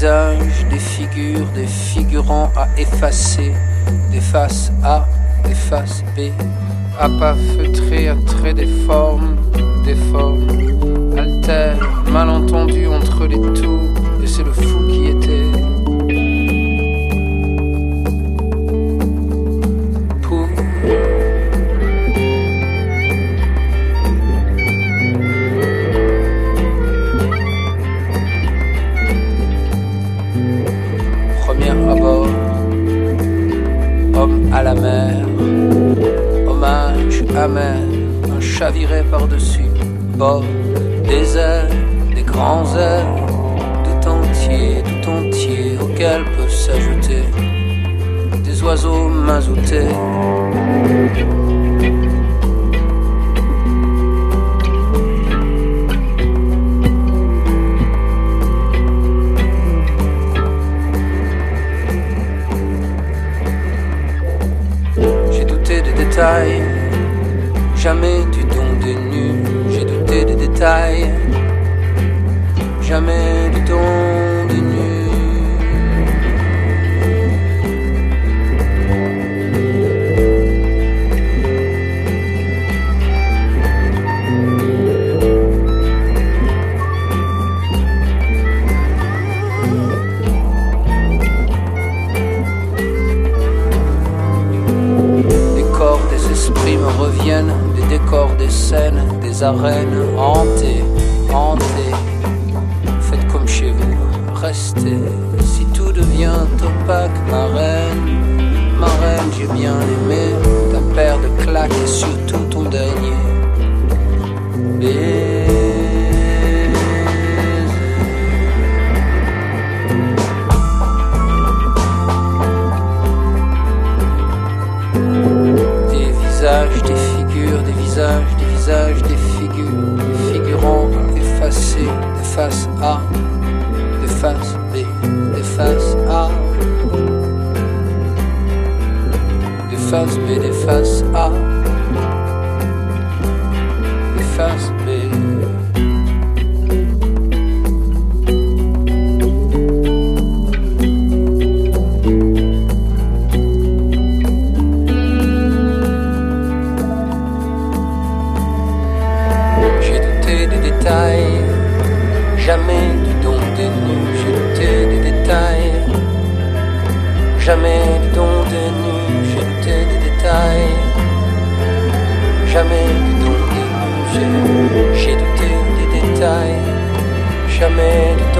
des figures, des visages, des figures, des figurants à effacer, des faces A, des faces B, à pas feutré, à traits des formes, des formes, altères, malentendus entre les tout, et c'est le fou qui était. À la mer, hommage amer, un chaviré par-dessus, bord, désert, des grands airs, tout entier, tout entier, auquel peut s'ajouter des oiseaux mazoutés. Jamais du don des nus. J'ai douté des détails, jamais du don des esprits me reviennent, décors, des scènes, des arènes hantées, hantées. Faites comme chez vous, restez. Si tout devient opaque, ma reine, ma reine, j'ai bien aimé ta paire de claques et surtout ton dernier. Visages, des visages, des figures, des figurants effacés, des faces A, des faces B, des faces A, des faces B, des faces A, jamais du don des nus. Douté des détails, jamais du don des nus. Douté des détails, jamais du don des nus. J'ai- douté des détails, jamais du.